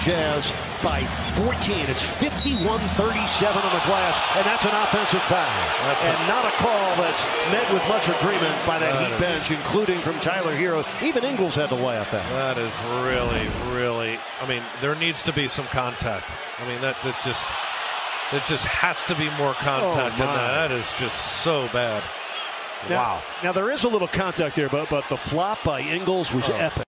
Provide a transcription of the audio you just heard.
Jazz by 14. It's 51-37 on the glass, and that's an offensive foul. That's and a- not a call that's met with much agreement by that That Heat bench, including from Tyler Herro. Even Ingles had to laugh at that. That is really, really. I mean, there needs to be some contact. I mean, that that just there just has to be more contact Oh, that. That is just so bad. Now, wow. Now there is a little contact there, but but the flop by Ingles was Oh. epic.